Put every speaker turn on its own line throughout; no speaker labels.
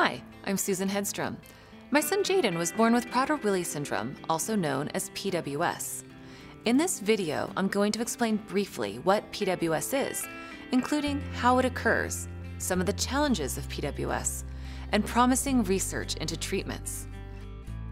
Hi, I'm Susan Hedstrom. My son Jaden was born with Prader-Willi syndrome, also known as PWS. In this video, I'm going to explain briefly what PWS is, including how it occurs, some of the challenges of PWS, and promising research into treatments.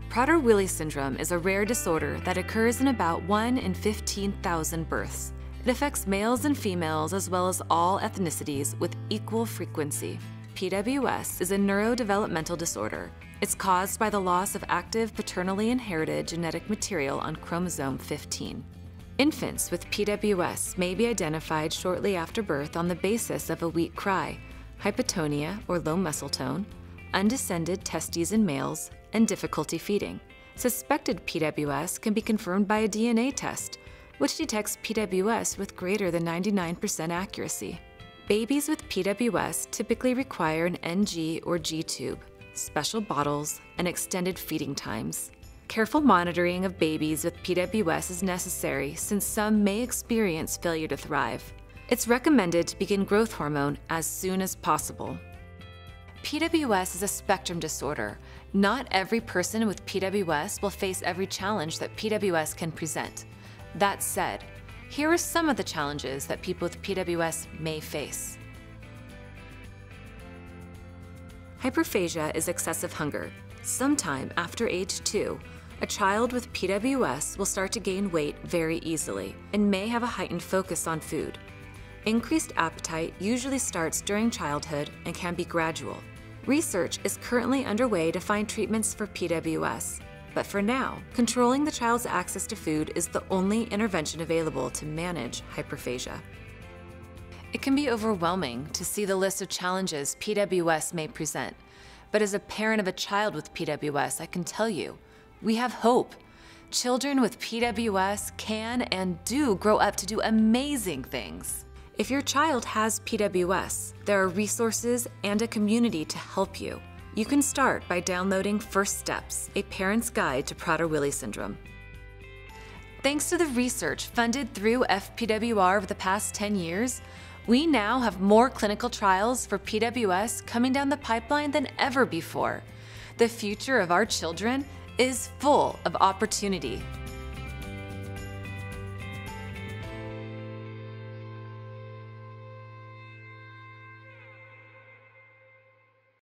Prader-Willi syndrome is a rare disorder that occurs in about 1 in 15,000 births. It affects males and females as well as all ethnicities with equal frequency. PWS is a neurodevelopmental disorder. It's caused by the loss of active paternally inherited genetic material on chromosome 15. Infants with PWS may be identified shortly after birth on the basis of a weak cry, hypotonia or low muscle tone, undescended testes in males, and difficulty feeding. Suspected PWS can be confirmed by a DNA test, which detects PWS with greater than 99% accuracy. Babies with PWS typically require an NG or G tube, special bottles, and extended feeding times. Careful monitoring of babies with PWS is necessary since some may experience failure to thrive. It's recommended to begin growth hormone as soon as possible. PWS is a spectrum disorder. Not every person with PWS will face every challenge that PWS can present. That said, here are some of the challenges that people with PWS may face. Hyperphagia is excessive hunger. Sometime after age 2, a child with PWS will start to gain weight very easily and may have a heightened focus on food. Increased appetite usually starts during childhood and can be gradual. Research is currently underway to find treatments for PWS, but for now, controlling the child's access to food is the only intervention available to manage hyperphagia. It can be overwhelming to see the list of challenges PWS may present, but as a parent of a child with PWS, I can tell you, we have hope. Children with PWS can and do grow up to do amazing things. If your child has PWS, there are resources and a community to help you. You can start by downloading First Steps, a parent's guide to Prader-Willi syndrome. Thanks to the research funded through FPWR over the past 10 years, we now have more clinical trials for PWS coming down the pipeline than ever before. The future of our children is full of opportunity.